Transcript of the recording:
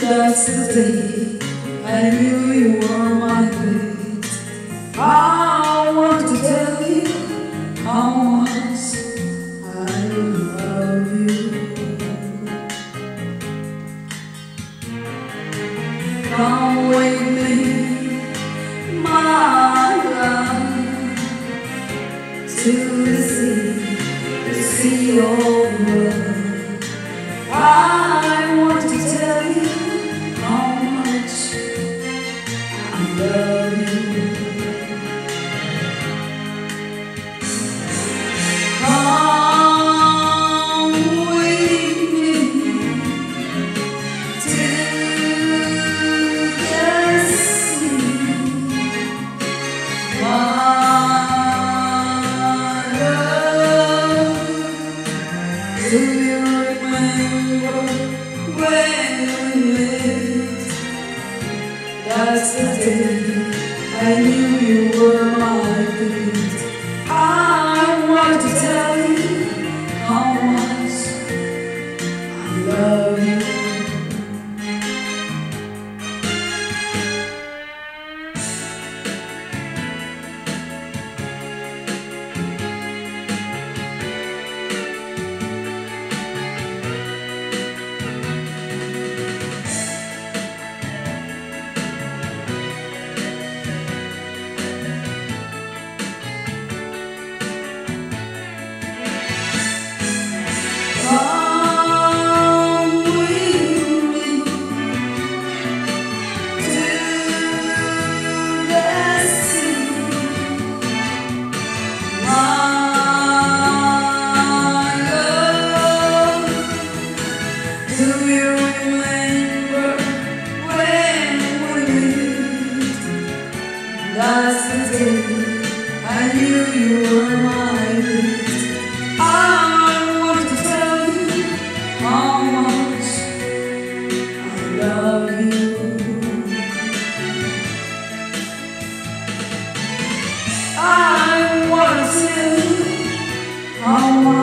That's the day I knew to sea, to see remember when we? That's the day I knew you were my gift. I want to tell you how I knew you were gift. I want to tell you how much I love you. I want to tell you how much.